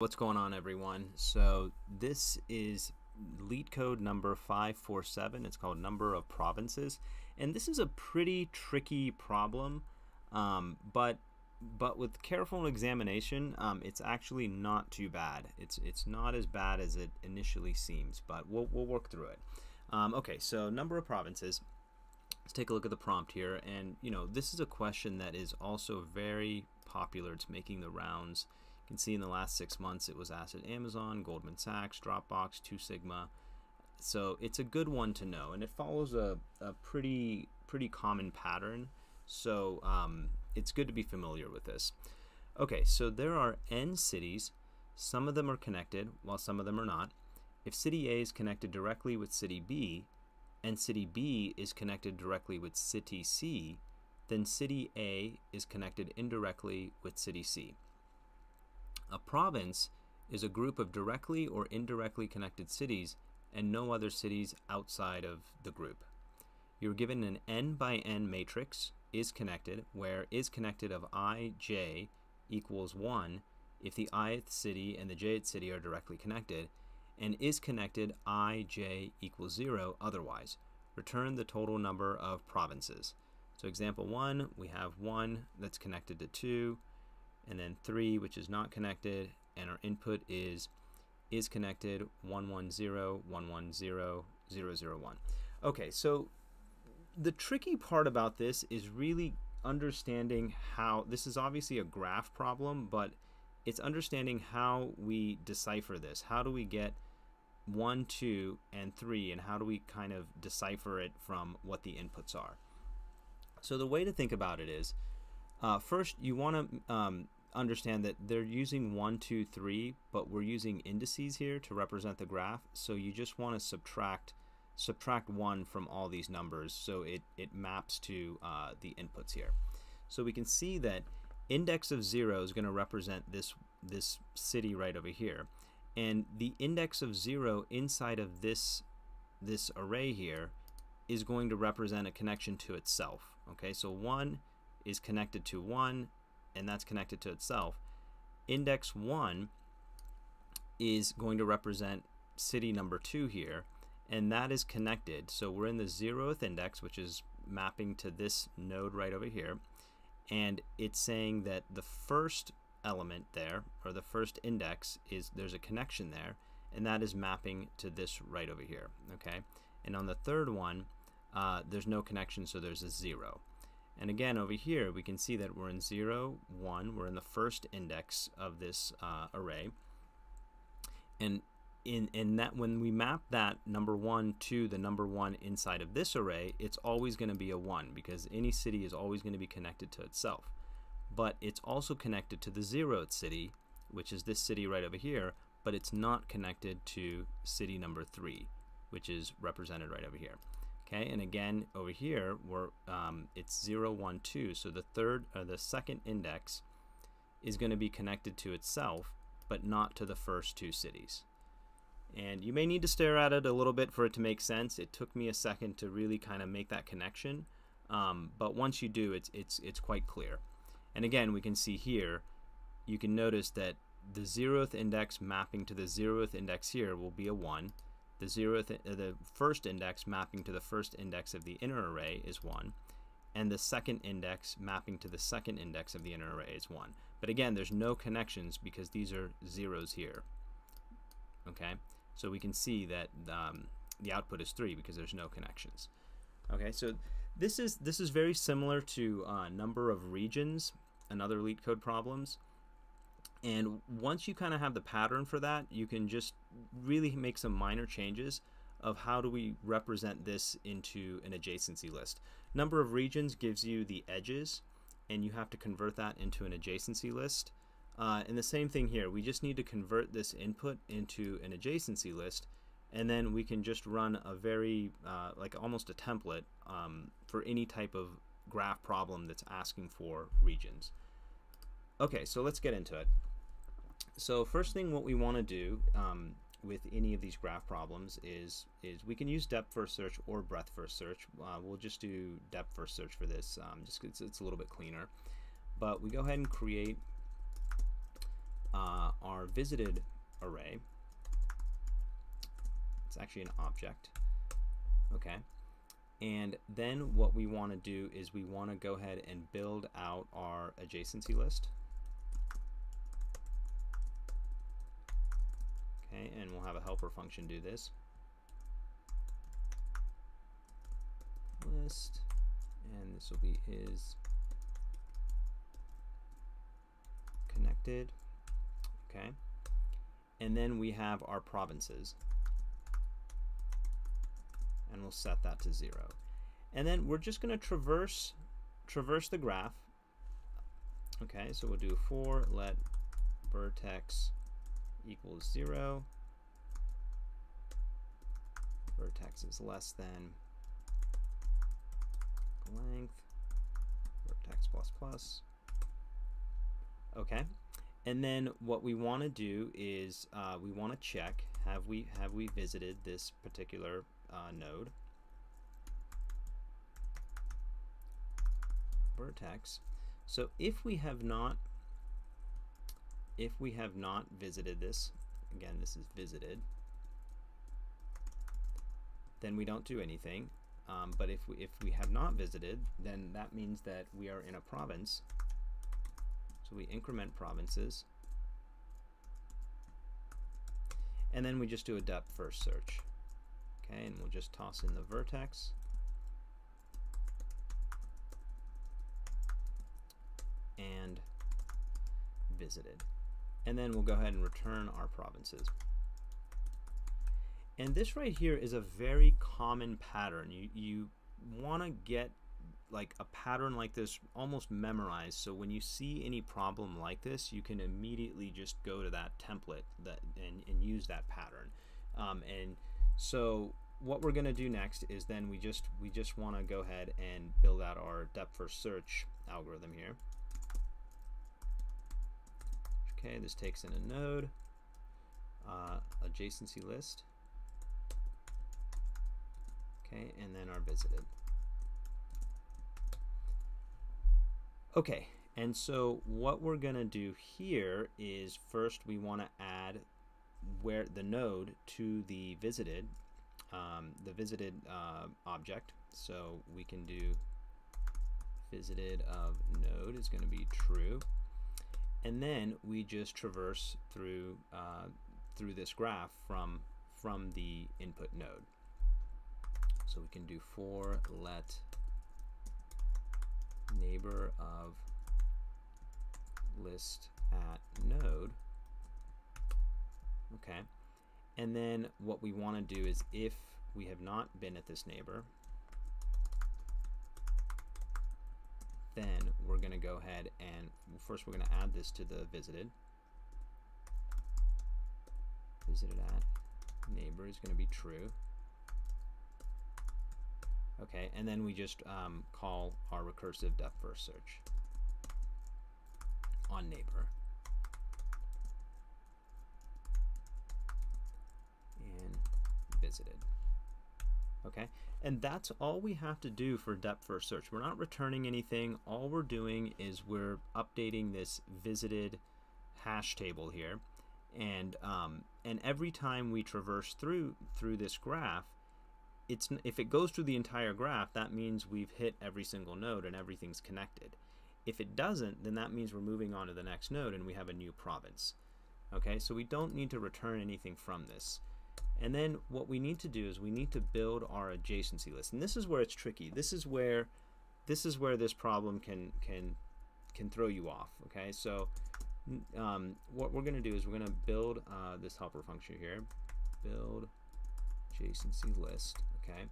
What's going on everyone? So this is LeetCode number 547. It's called number of provinces. And this is a pretty tricky problem, um, but but with careful examination, um, it's actually not too bad. It's it's not as bad as it initially seems, but we'll, we'll work through it. Um, okay, so number of provinces. Let's take a look at the prompt here. And, you know, this is a question that is also very popular. It's making the rounds you can see in the last six months it was at Amazon, Goldman Sachs, Dropbox, Two Sigma. So it's a good one to know, and it follows a, a pretty pretty common pattern. So um, it's good to be familiar with this. Okay, so there are n cities. Some of them are connected, while some of them are not. If city A is connected directly with city B, and city B is connected directly with city C, then city A is connected indirectly with city C. A province is a group of directly or indirectly connected cities and no other cities outside of the group. You're given an n by n matrix, is connected, where is connected of i, j equals 1 if the ith city and the jth city are directly connected, and is connected i, j equals 0 otherwise. Return the total number of provinces. So example 1, we have 1 that's connected to 2, and then 3 which is not connected and our input is is connected 110 110 001 okay so the tricky part about this is really understanding how this is obviously a graph problem but it's understanding how we decipher this. How do we get 1 2 and 3 and how do we kind of decipher it from what the inputs are? So the way to think about it is uh, first you want to um, understand that they're using one, two, three, but we're using indices here to represent the graph. So you just want to subtract subtract one from all these numbers so it, it maps to uh, the inputs here. So we can see that index of 0 is going to represent this this city right over here. And the index of 0 inside of this this array here is going to represent a connection to itself. Okay, so 1 is connected to 1, and that's connected to itself. Index 1 is going to represent city number 2 here, and that is connected. So we're in the zeroth index, which is mapping to this node right over here, and it's saying that the first element there, or the first index, is there's a connection there, and that is mapping to this right over here, okay? And on the third one, uh, there's no connection, so there's a zero. And again, over here, we can see that we're in 0, 1. We're in the first index of this uh, array. And in, in that when we map that number 1 to the number 1 inside of this array, it's always going to be a 1 because any city is always going to be connected to itself. But it's also connected to the zeroth city, which is this city right over here, but it's not connected to city number 3, which is represented right over here. Okay, and again over here we're um, it's 0, 1, 2. So the third or the second index is going to be connected to itself, but not to the first two cities. And you may need to stare at it a little bit for it to make sense. It took me a second to really kind of make that connection, um, but once you do, it's it's it's quite clear. And again, we can see here, you can notice that the zeroth index mapping to the zeroth index here will be a 1 the zeroth, the first index mapping to the first index of the inner array is 1, and the second index mapping to the second index of the inner array is 1. But again, there's no connections because these are zeros here. Okay, so we can see that um, the output is 3 because there's no connections. Okay, so this is this is very similar to uh, number of regions and other LeetCode problems. And once you kind of have the pattern for that, you can just really make some minor changes of how do we represent this into an adjacency list. Number of regions gives you the edges, and you have to convert that into an adjacency list. Uh, and the same thing here, we just need to convert this input into an adjacency list, and then we can just run a very, uh, like almost a template um, for any type of graph problem that's asking for regions. Okay, so let's get into it. So first thing what we want to do um, with any of these graph problems is is we can use depth first search or breadth first search. Uh, we'll just do depth first search for this, um, just it's, it's a little bit cleaner. But we go ahead and create uh, our visited array. It's actually an object. Okay. And then what we want to do is we want to go ahead and build out our adjacency list. Okay, and we'll have a helper function do this. List, and this will be is connected. Okay, and then we have our provinces and we'll set that to zero. And then we're just going to traverse traverse the graph. Okay, so we'll do for let vertex equals zero. Vertex is less than length vertex plus plus. Okay, and then what we want to do is uh, we want to check have we have we visited this particular uh, node vertex. So if we have not if we have not visited this, again this is visited, then we don't do anything. Um, but if we, if we have not visited, then that means that we are in a province. So we increment provinces. And then we just do a depth first search. Okay, and we'll just toss in the vertex. And visited. And then we'll go ahead and return our provinces. And this right here is a very common pattern. You, you want to get like a pattern like this almost memorized so when you see any problem like this you can immediately just go to that template that and, and use that pattern um, and so what we're going to do next is then we just we just want to go ahead and build out our depth first search algorithm here. Okay, this takes in a node, uh, adjacency list, okay, and then our visited. Okay, and so what we're to do here is first we want to add where the node to the visited, um, the visited uh, object. So we can do visited of node is to be true. And then we just traverse through uh, through this graph from from the input node. So we can do for let neighbor of list at node Okay. And then what we want to do is if we have not been at this neighbor, then we're going to go ahead and first we're going to add this to the visited. Visited at neighbor is going to be true. Okay, and then we just um, call our recursive depth first search on neighbor. And visited. Okay, and that's all we have to do for depth first search. We're not returning anything. All we're doing is we're updating this visited hash table here, and um, and every time we traverse through through this graph, it's if it goes through the entire graph, that means we've hit every single node and everything's connected. If it doesn't, then that means we're moving on to the next node and we have a new province. Okay, so we don't need to return anything from this. And then what we need to do is we need to build our adjacency list. And this is where it's tricky. This is where this is where this problem can can can throw you off. Okay, so um, what we're going to do is we're going to build uh, this helper function here. Build adjacency list. Okay.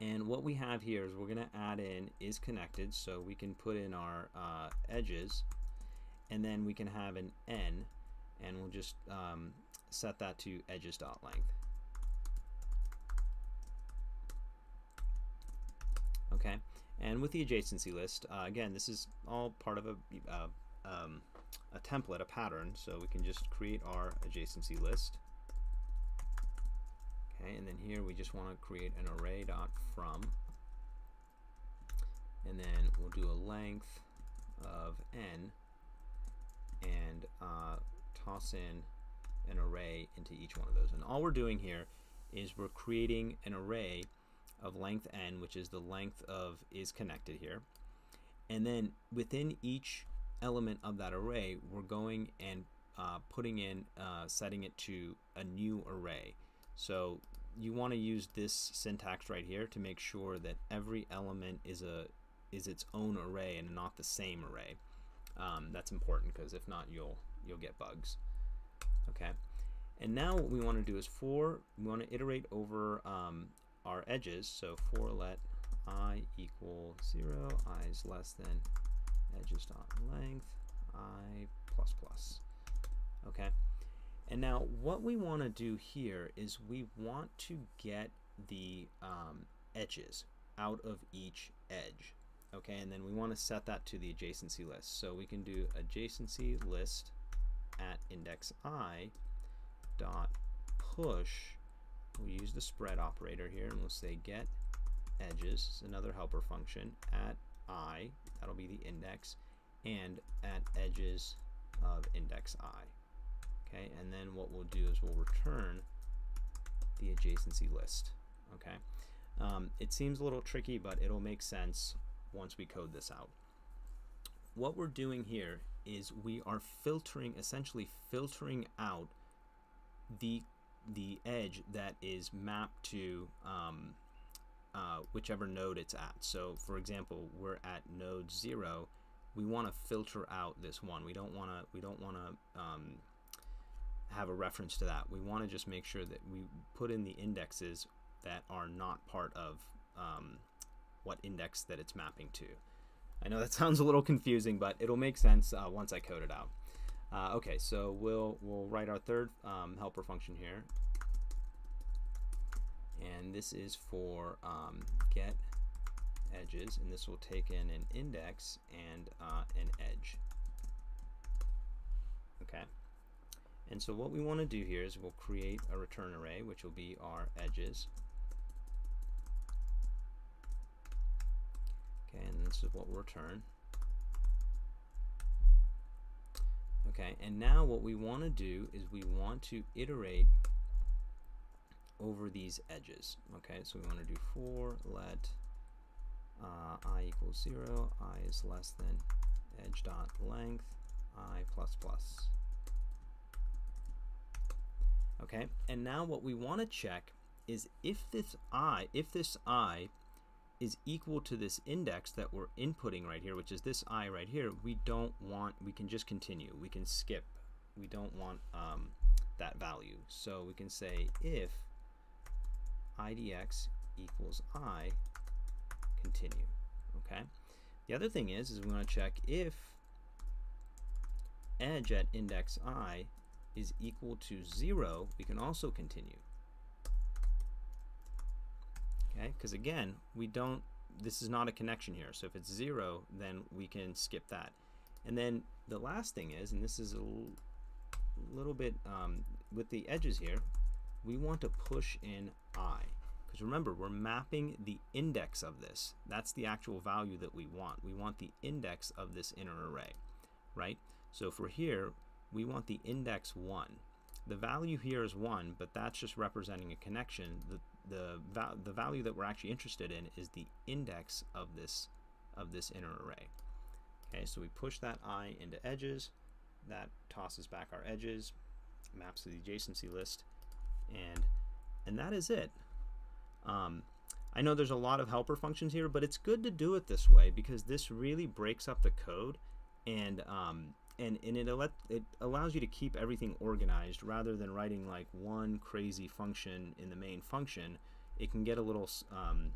And what we have here is we're going to add in is connected, so we can put in our uh, edges, and then we can have an n, and we'll just um, set that to edges dot length. Okay, and with the adjacency list, uh, again, this is all part of a, uh, um, a template, a pattern, so we can just create our adjacency list. Okay, and then here we just want to create an array dot from, and then we'll do a length of n, and uh, toss in an array into each one of those. And all we're doing here is we're creating an array of length n, which is the length of is connected here. And then within each element of that array, we're going and uh, putting in, uh, setting it to a new array. So you want to use this syntax right here to make sure that every element is a is its own array and not the same array. Um, that's important because if not, you'll you'll get bugs. Okay. And now what we want to do is for, we want to iterate over um, our edges. So for let i equal 0, i is less than edges dot length, i plus plus. Okay. And now what we want to do here is we want to get the um, edges out of each edge. Okay, and then we want to set that to the adjacency list. So we can do adjacency list at index i dot push. We'll use the spread operator here and we'll say get edges, it's another helper function, at i, that'll be the index, and at edges of index i. Okay, and then what we'll do is we'll return the adjacency list. Okay, um, it seems a little tricky, but it'll make sense once we code this out. What we're doing here is we are filtering, essentially filtering out the the edge that is mapped to um, uh, whichever node it's at. So for example, we're at node zero. We want to filter out this one. We don't want to. We don't want to um, have a reference to that. We want to just make sure that we put in the indexes that are not part of um, what index that it's mapping to. I know that sounds a little confusing, but it'll make sense uh, once I code it out. Uh, okay, so we'll we'll write our third um, helper function here, and this is for um, get edges, and this will take in an index and uh, an edge. Okay, and so what we want to do here is we'll create a return array, which will be our edges. This is what we'll return. Okay, and now what we want to do is we want to iterate over these edges. Okay, so we want to do for let uh, i equals 0, i is less than edge dot length, i plus plus. Okay, and now what we want to check is if this i, if this i is equal to this index that we're inputting right here, which is this i right here, we don't want, we can just continue. We can skip. We don't want um, that value. So we can say if idx equals i, continue. Okay. The other thing is, is we want to check if edge at index i is equal to 0, we can also continue okay? Because again we don't this is not a connection here. So if it's zero then we can skip that. And then the last thing is and this is a little bit um, with the edges here we want to push in i. Because remember we're mapping the index of this. That's the actual value that we want. We want the index of this inner array right? So for here we want the index 1 the value here is 1 but that's just representing a connection the, the, val the value that we're actually interested in is the index of this of this inner array. Okay, so we push that i into edges, that tosses back our edges, maps to the adjacency list, and and that is it. Um, I know there's a lot of helper functions here, but it's good to do it this way because this really breaks up the code and um, and, and it, it allows you to keep everything organized rather than writing like one crazy function in the main function. It can get a little um,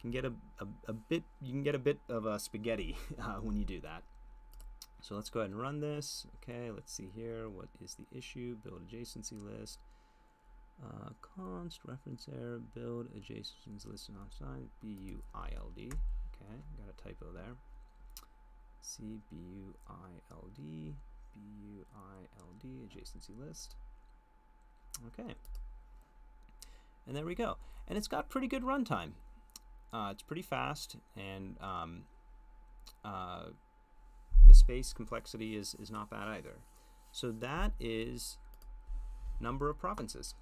can get a, a, a, bit you can get a bit of a spaghetti uh, when you do that. So let's go ahead and run this. Okay let's see here. What is the issue? Build adjacency list. Uh, const reference error build adjacencies list on sign b-u-i-l-d okay got a typo there C B U I L D B U I L D adjacency list. Okay. And there we go. And it's got pretty good runtime. Uh, it's pretty fast and um, uh, the space complexity is, is not bad either. So that is number of provinces.